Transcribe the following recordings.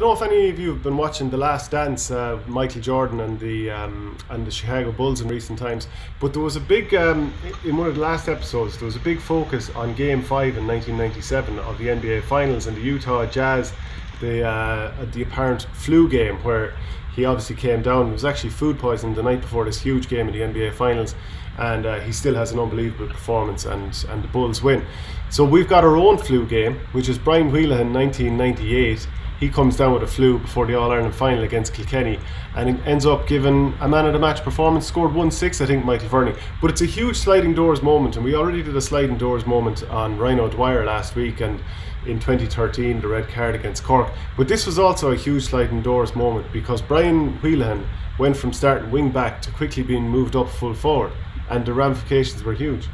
don't know if any of you have been watching The Last Dance, uh, Michael Jordan and the um, and the Chicago Bulls in recent times, but there was a big um, in one of the last episodes there was a big focus on Game Five in 1997 of the NBA Finals and the Utah Jazz, the uh, the apparent flu game where he obviously came down. It was actually food poisoning the night before this huge game in the NBA Finals, and uh, he still has an unbelievable performance, and and the Bulls win. So we've got our own flu game, which is Brian Whelahan in 1998 he comes down with a flu before the All Ireland final against Kilkenny and ends up giving a man of the match performance. Scored 1 6, I think, Michael Verney. But it's a huge sliding doors moment, and we already did a sliding doors moment on Ryan Dwyer last week and in 2013, the red card against Cork. But this was also a huge sliding doors moment because Brian Whelahan went from starting wing back to quickly being moved up full forward, and the ramifications were huge.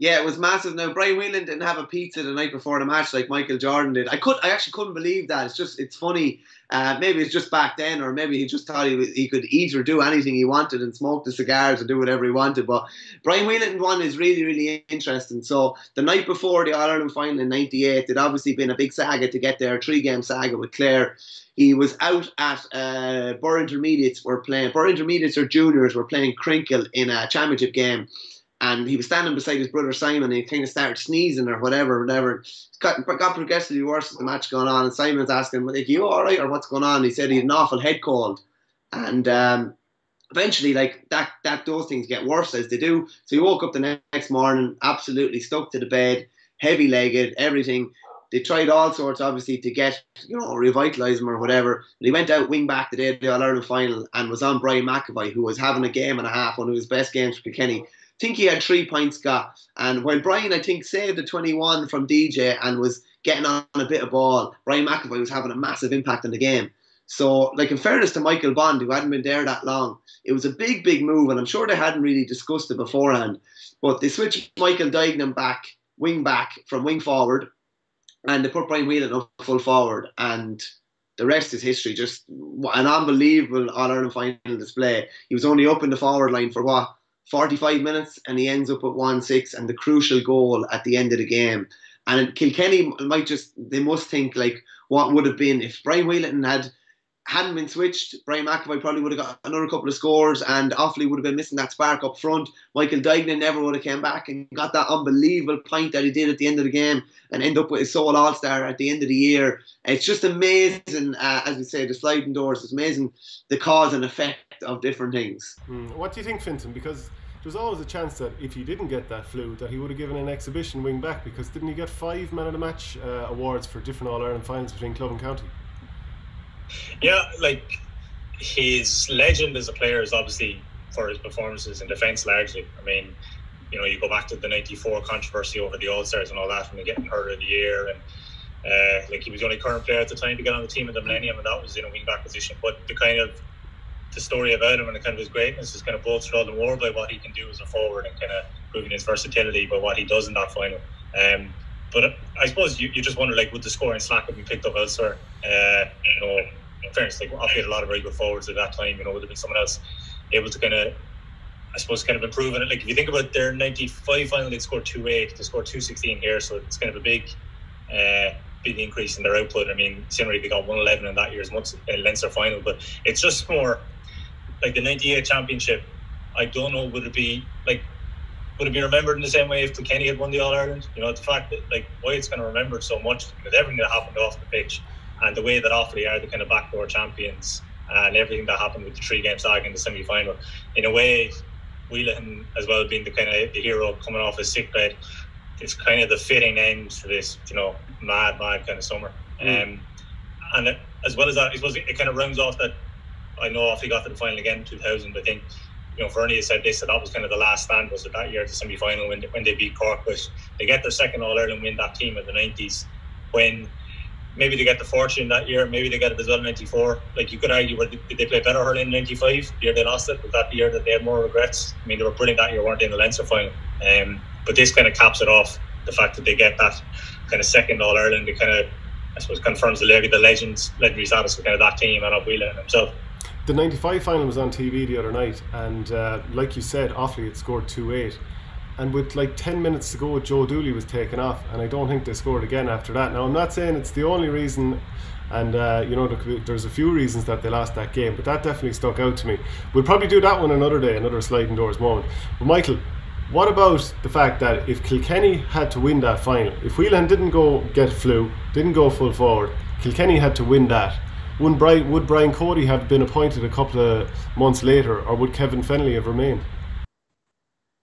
Yeah, it was massive. Now Brian Whelahan didn't have a pizza the night before the match like Michael Jordan did. I could, I actually couldn't believe that. It's just, it's funny. Uh, maybe it's just back then, or maybe he just thought he, he could eat or do anything he wanted and smoke the cigars or do whatever he wanted. But Brian Whelahan one is really, really interesting. So the night before the All Ireland final in '98, it obviously been a big saga to get there, three game saga with Clare. He was out at uh, Birr Intermediates. Were playing Birr Intermediates or juniors were playing Crinkill in a championship game and he was standing beside his brother Simon and he kind of started sneezing or whatever, whatever. It got, got progressively worse as the match going on and Simon's asking, are you alright or what's going on? He said he had an awful head cold. And um, eventually like that that those things get worse as they do. So he woke up the next morning absolutely stuck to the bed, heavy legged, everything. They tried all sorts, obviously, to get, you know, revitalise him or whatever. But he went out wing back the day of the All Ireland final and was on Brian McEvoy, who was having a game and a half, one of his best games for Kilkenny think he had three points got. And while Brian, I think, saved the 21 from DJ and was getting on a bit of ball, Brian McEvoy was having a massive impact on the game. So, like, in fairness to Michael Bond, who hadn't been there that long, it was a big, big move, and I'm sure they hadn't really discussed it beforehand. But they switched Michael Duignan back, wing back, from wing forward, and they put Brian Whelahan up full forward, and the rest is history. Just an unbelievable All Ireland final display. He was only up in the forward line for what 45 minutes and he ends up at 1 6 and the crucial goal at the end of the game. And Kilkenny might just, they must think like what would have been if Brian Whelahan had hadn't been switched, Brian McEvoy probably would have got another couple of scores and Offaly would have been missing that spark up front. Michael Duignan never would have came back and got that unbelievable point that he did at the end of the game and end up with his sole all-star at the end of the year. It's just amazing, uh, as we say, the sliding doors. It's amazing the cause and effect of different things. Mm. What do you think, Fintan? Because there's always a chance that if he didn't get that flu, that he would have given an exhibition wing back because didn't he get five man of the match uh, awards for different All Ireland finals between club and county? Yeah, like his legend as a player is obviously for his performances in defence largely. I mean, you know, you go back to the '94 controversy over the All Stars and all that, and getting hurt of the year, and uh, like he was the only current player at the time to get on the team in the Millennium, and that was in a wing back position. But the kind of the story about him and the kind of his greatness is kind of bolstered all the more by what he can do as a forward and kind of proving his versatility by what he does in that final. Um, but I suppose you, you just wonder like would the scoring slack have been picked up elsewhere? Uh, you know, in fairness, like Offaly had a lot of very good forwards at that time. You know, would have been someone else able to kind of, I suppose, kind of improve on it. Like if you think about their '95 final, they scored two eight, they scored two sixteen here, so it's kind of a big. Uh, big increase in their output. I mean, similarly, they got 111 in that year's Leinster final, but it's just more like the '98 championship. I don't know would it be like would it be remembered in the same way if Kilkenny had won the All Ireland? You know, the fact that like why it's kind of remembered so much because everything that happened off the pitch and the way that Offaly are the kind of backdoor champions and everything that happened with the three game saga in the semi final. In a way, Whelahan as well being the kind of the hero coming off his sick bed. It's kind of the fitting end to this, you know, mad, mad kind of summer. Mm. Um, and it, as well as that, I suppose it, it kind of rounds off that I know he got to the final again in 2000, I think, you know, Verney said this, that that was kind of the last stand was at that year, the semi final when they, when they beat Cork. But they get their second All Ireland win that team in the 90s when maybe they get the fortune that year, maybe they get it as well in 94. Like you could argue, were, did they play better hurling in 95, the year they lost it? Was that the year that they had more regrets? I mean, they were brilliant that year, weren't they, in the Leinster final? Um, but this kind of caps it off, the fact that they get that kind of second All Ireland, it kind of, I suppose, confirms the, the legends, legendary status of kind of that team and of Whelahan himself the 95 final was on TV the other night, and uh, like you said, Offaly had scored 2 8. and with like 10 minutes to go, Joe Dooley was taken off, and I don't think they scored again after that. Now, I'm not saying it's the only reason, and uh, you know, there's a few reasons that they lost that game, but that definitely stuck out to me. We'll probably do that one another day, another sliding doors moment. But, Michael, what about the fact that if Kilkenny had to win that final, if Whelahan didn't go get flu, didn't go full forward, Kilkenny had to win that. Would Brian, would Brian Cody have been appointed a couple of months later, or would Kevin Fennelly have remained?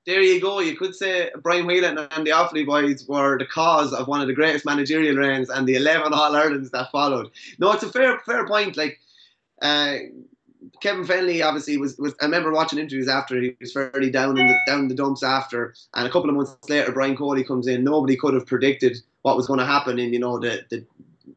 there you go. You could say Brian Whelahan and the Offaly boys were the cause of one of the greatest managerial reigns and the 11 All Irelands that followed. No, it's a fair fair point. Like uh, Kevin Fennelly obviously was, was. I remember watching interviews after he was fairly down in the down the dumps after, and a couple of months later, Brian Cody comes in. Nobody could have predicted what was going to happen in you know the the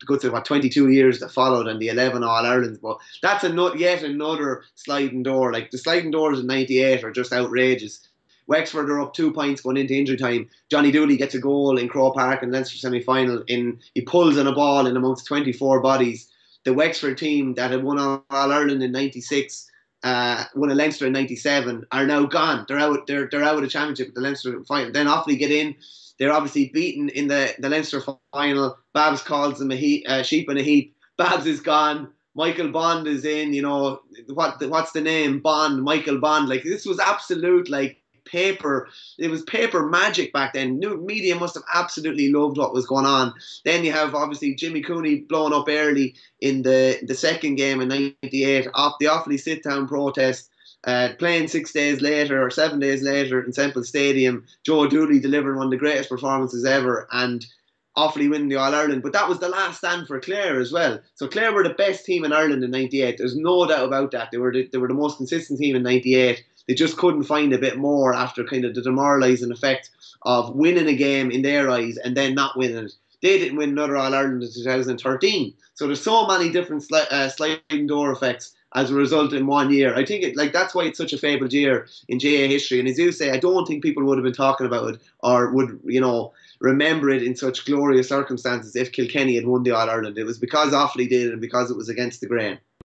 go to what 22 years that followed and the 11 All Irelands. But that's a not yet another sliding door. Like the sliding doors in '98 are just outrageous. Wexford are up two points going into injury time. Johnny Dooley gets a goal in Croke Park in Leinster semi final. In he pulls on a ball in amongst 24 bodies. The Wexford team that had won All Ireland in '96, uh, won a Leinster in '97, are now gone. They're out. They're they're out of the championship. The Leinster final. Then Offaly get in. They're obviously beaten in the the Leinster final. Babs calls them a heap, uh, sheep in a heap. Babs is gone. Michael Bond is in, you know, what what's the name? Bond, Michael Bond. Like this was absolute like paper. It was paper magic back then. New media must have absolutely loved what was going on. Then you have obviously Jimmy Cooney blowing up early in the the second game in '98 off the Offaly sit down protest. Uh, playing six days later or seven days later in Semple Stadium, Joe Dooley delivering one of the greatest performances ever, and Offaly winning the All Ireland. But that was the last stand for Clare as well. So Clare were the best team in Ireland in '98. There's no doubt about that. They were the, they were the most consistent team in '98. They just couldn't find a bit more after kind of the demoralising effect of winning a game in their eyes and then not winning it. They didn't win another All Ireland in 2013. So there's so many different sli- uh, sliding door effects as a result in one year. I think it like that's why it's such a fabled year in GAA history. And as you say, I don't think people would have been talking about it or would you know remember it in such glorious circumstances if Kilkenny had won the All Ireland. It was because Offaly did and because it was against the grain.